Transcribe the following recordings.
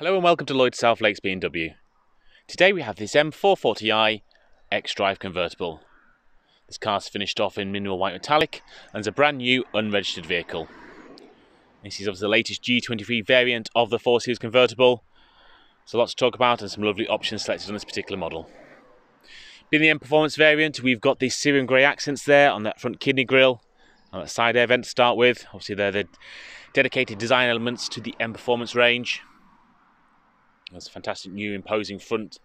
Hello and welcome to Lloyd South Lakes BMW. Today we have this M440i xDrive convertible. This car's finished off in mineral white metallic and is a brand new unregistered vehicle. This is obviously the latest G23 variant of the 4 Series convertible. So lots to talk about and some lovely options selected on this particular model. Being the M Performance variant, we've got the Cerium grey accents there on that front kidney grille and that side air vent to start with. Obviously they're the dedicated design elements to the M Performance range. There's a fantastic new imposing front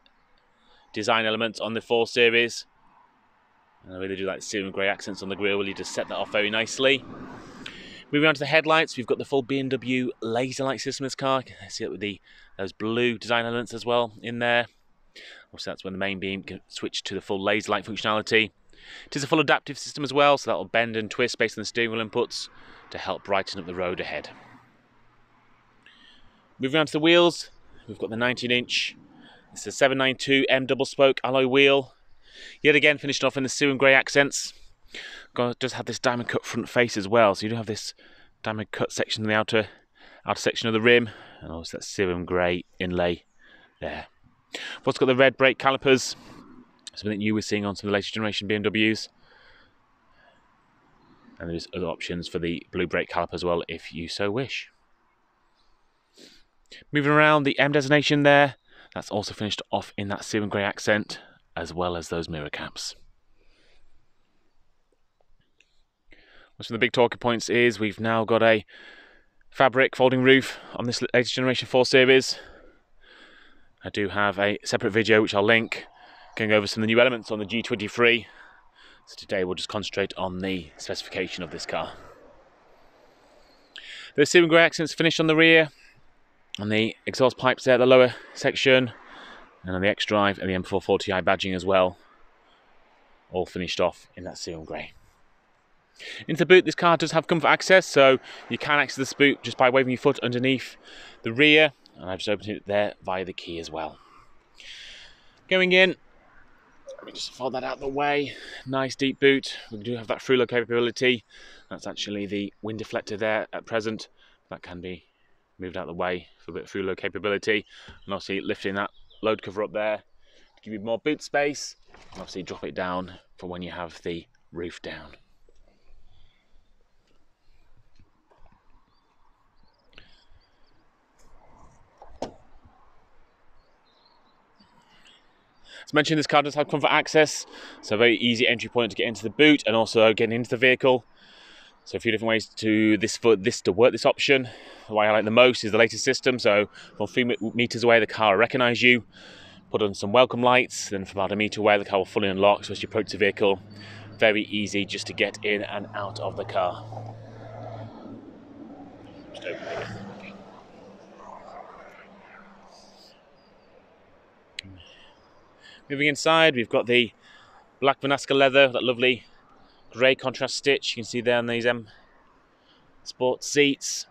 design element on the 4 Series. And I really do like the cerium grey accents on the grille, really just set that off very nicely. Moving on to the headlights, we've got the full BMW laser light system in this car. see it with the those blue design elements as well in there. Obviously, that's when the main beam can switch to the full laser light functionality. It is a full adaptive system as well, so that will bend and twist based on the steering wheel inputs to help brighten up the road ahead. Moving on to the wheels, We've got the 19 inch. It's a 792 M double spoke alloy wheel. Yet again, finished off in the cerium grey accents. Got does have this diamond cut front face as well, so you do have this diamond cut section in the outer outer section of the rim, and also that cerium grey inlay there. We've also got the red brake calipers, something you were seeing on some of the latest generation BMWs. And there's other options for the blue brake caliper as well, if you so wish. Moving around the M designation there, that's also finished off in that silver grey accent, as well as those mirror caps. One of the big talking points is we've now got a fabric folding roof on this latest generation 4 series. I do have a separate video which I'll link going over some of the new elements on the G23. So today we'll just concentrate on the specification of this car. The silver grey accents finished on the rear, on the exhaust pipes there, the lower section, and on the xDrive and the M440i badging as well, all finished off in that cerium grey. Into the boot, this car does have comfort access, so you can access the boot just by waving your foot underneath the rear, and I've just opened it there via the key as well. Going in, let me just fold that out of the way. Nice deep boot. We do have that through low capability. That's actually the wind deflector there at present. That can be moved out of the way for a bit of through load capability and obviously lifting that load cover up there to give you more boot space and obviously drop it down for when you have the roof down. As mentioned, this car does have comfort access, so very easy entry point to get into the boot and also getting into the vehicle. So a few different ways to this for this to work this option. The way I like the most is the latest system. So from a few meters away, the car will recognise you. Put on some welcome lights. Then from about a meter away, the car will fully unlock. So as you approach the vehicle, very easy just to get in and out of the car. Moving inside, we've got the black Vernasca leather, that lovely grey contrast stitch you can see there on these M um, sports seats.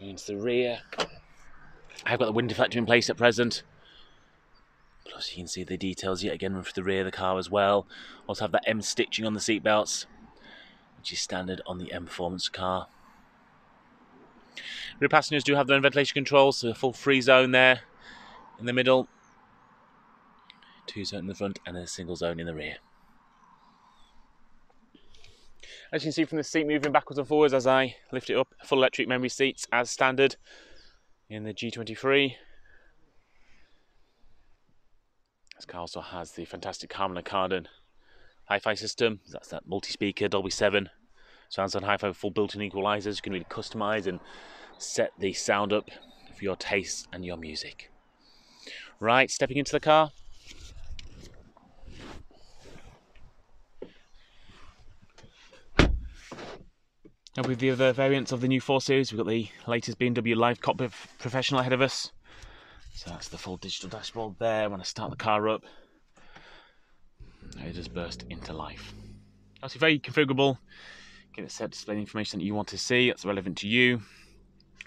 Going to the rear. I've got the wind deflector in place at present. Plus you can see the details yet again for the rear of the car as well. Also have that M stitching on the seat belts, which is standard on the M Performance car. Rear passengers do have their own ventilation controls, so a full free zone there in the middle, two zone in the front, and a single zone in the rear. As you can see from the seat moving backwards and forwards as I lift it up, full electric memory seats as standard in the G23. This car also has the fantastic Harman Kardon hi-fi system. That's that multi-speaker Dolby 7. Sounds on hi-fi with full built-in equalizers. You can really customize and set the sound up for your taste and your music. Right, stepping into the car. Now with the other variants of the new 4 Series, we've got the latest BMW Live Cockpit Professional ahead of us. So that's the full digital dashboard there. When I start the car up, it just burst into life. Obviously very configurable. Get it set to display the information that you want to see that's relevant to you.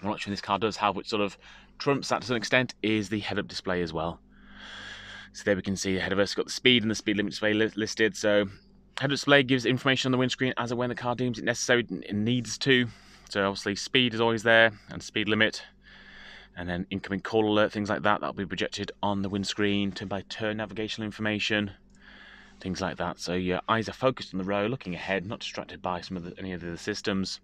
One option this car does have, which sort of trumps that to some extent, is the head-up display as well. So there we can see ahead of us, got the speed and the speed limit display listed. So Head display gives information on the windscreen as and when the car deems it necessary and needs to. So obviously speed is always there and speed limit. and then incoming call alert, things like that. That'll be projected on the windscreen, turn by turn navigational information, things like that. So your eyes are focused on the road, looking ahead, not distracted by some of the, any of the systems.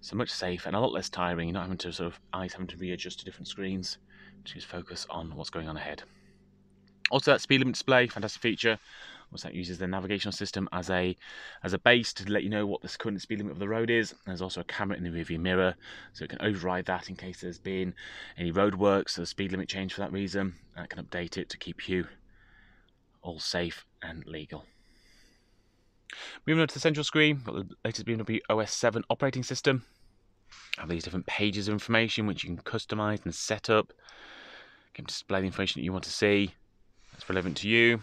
So much safer and a lot less tiring. You're not having to sort of eyes having to readjust to different screens. Just focus on what's going on ahead. Also, that speed limit display, fantastic feature. Also, that uses the navigational system as a as a base to let you know what the current speed limit of the road is. There's also a camera in the rearview mirror, so it can override that in case there's been any road works or the speed limit change for that reason. It can update it to keep you all safe and legal. Moving on to the central screen, got the latest BMW OS 7 operating system. Have these different pages of information which you can customize and set up. You Can display the information that you want to see that's relevant to you.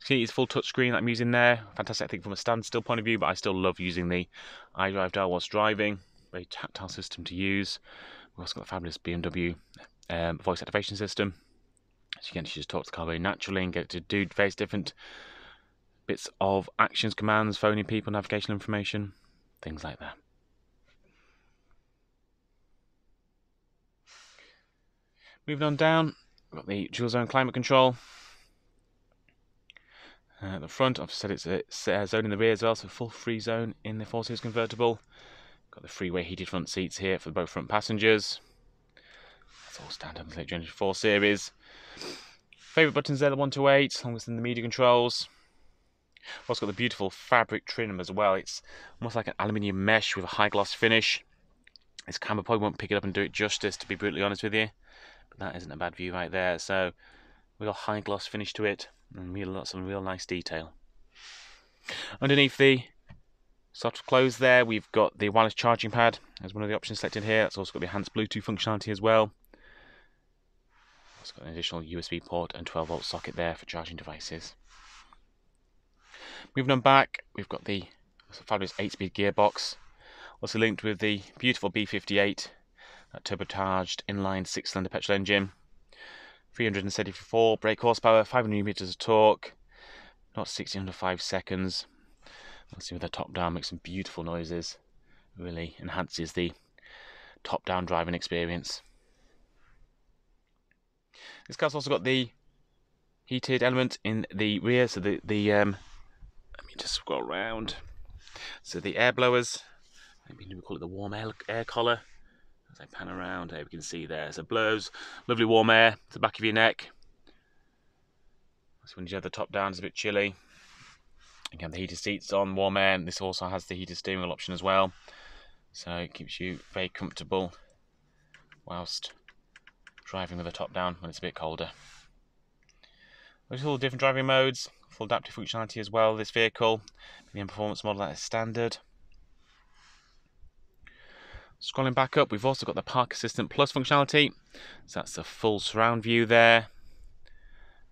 See, it's full touchscreen that I'm using there. Fantastic, I think, from a standstill point of view, but I still love using the iDrive dial whilst driving. Very tactile system to use. We've also got the fabulous BMW um, voice activation system. So you can just talk to the car very naturally and get it to do various different bits of actions, commands, phoning people, navigational information, things like that. Moving on down, we've got the dual zone climate control. Uh, at the front, I've said it's a, zone in the rear as well, so full free zone in the 4 Series convertible. Got the freeway heated front seats here for both front passengers. That's all standard the late Generation 4 Series. Favourite buttons there, the 1 to 8, along with the media controls. Also got the beautiful fabric trim as well. It's almost like an aluminium mesh with a high gloss finish. This camera probably won't pick it up and do it justice, to be brutally honest with you. But that isn't a bad view right there. So, real high gloss finish to it, and real lots of real nice detail. Underneath the soft close there, we've got the wireless charging pad as one of the options selected here. It's also got the enhanced Bluetooth functionality as well. It's got an additional USB port and 12 volt socket there for charging devices. Moving on back, we've got the fabulous 8-speed gearbox, also linked with the beautiful B58, that turbocharged inline 6-cylinder petrol engine, 374 brake horsepower, 500 newton of torque, not 60 under 5 seconds. Let's see with the top down, makes some beautiful noises. Really enhances the top down driving experience. This car's also got the heated element in the rear, so the the um, just go around. So the air blowers, maybe we call it the warm air, air collar. As I pan around, here we can see there. So blows lovely warm air to the back of your neck. So when you have the top down, it's a bit chilly. Again, the heated seats on, warm air. This also has the heated steering wheel option as well. So it keeps you very comfortable whilst driving with the top down when it's a bit colder. There's all different driving modes full adaptive functionality as well. This vehicle, the performance model that is standard. Scrolling back up, we've also got the Park Assistant Plus functionality. So that's a full surround view there.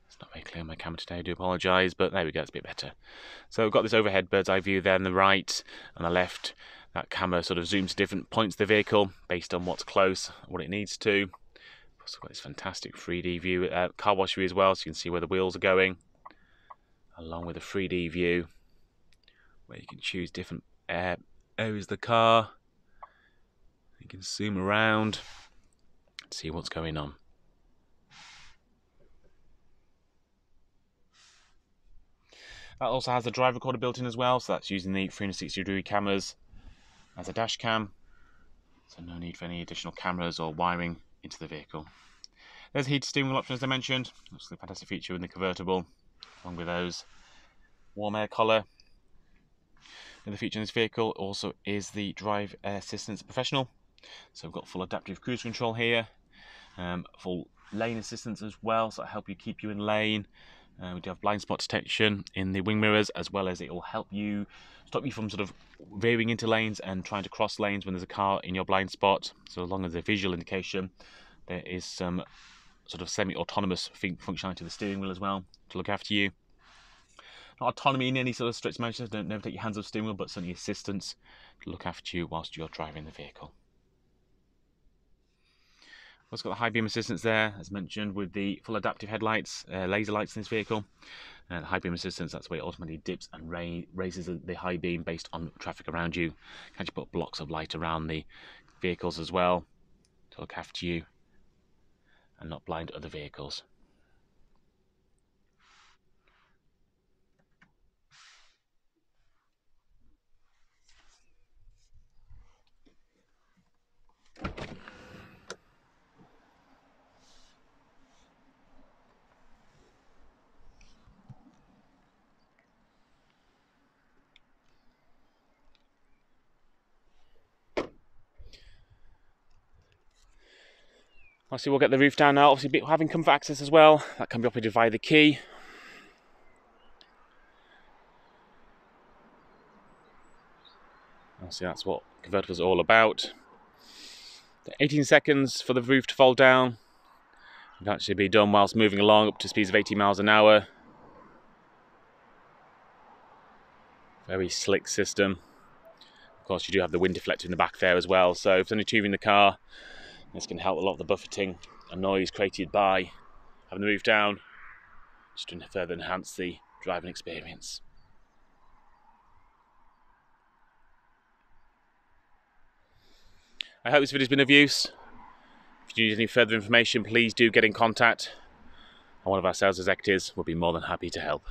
It's not very clear on my camera today, I do apologise, but there we go, it's a bit better. So we've got this overhead bird's eye view there on the right and the left. That camera sort of zooms to different points of the vehicle based on what's close, what it needs to. Also got this fantastic 3D view, uh, car wash view as well, so you can see where the wheels are going along with a 3D view where you can choose different uh, areas of the car. You can zoom around see what's going on. That also has the drive recorder built in as well, so that's using the 360 degree cameras as a dash cam. So no need for any additional cameras or wiring into the vehicle. There's heated steering wheel option as I mentioned. That's a fantastic feature in the convertible along with those. Warm air collar. Another feature in this vehicle also is the drive assistance professional. So we've got full adaptive cruise control here, um, full lane assistance as well, so help you keep you in lane. Uh, we do have blind spot detection in the wing mirrors, as well as it will help you stop you from sort of veering into lanes and trying to cross lanes when there's a car in your blind spot. So as long as a visual indication, there is some sort of semi-autonomous functionality to the steering wheel as well to look after you. Not autonomy in any sort of strict measure, don't never take your hands off the steering wheel, but certainly assistance to look after you whilst you're driving the vehicle. Also got the high beam assistance there, as mentioned, with the full adaptive headlights, uh, laser lights in this vehicle. Uh, the high beam assistance, that's where it automatically dips and ra raises the high beam based on traffic around you. Can you put blocks of light around the vehicles as well to look after you and not blind other vehicles. Obviously we'll get the roof down now, obviously having comfort access as well, that can be operated via the key. Obviously that's what convertible's all about. 18 seconds for the roof to fold down. It can actually be done whilst moving along up to speeds of 80 miles an hour. Very slick system. Of course you do have the wind deflector in the back there as well, so if there's only two in the car, this can help a lot of the buffeting and noise created by having the roof down, just to further enhance the driving experience. I hope this video has been of use. If you need any further information, please do get in contact, and one of our sales executives will be more than happy to help.